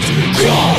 God's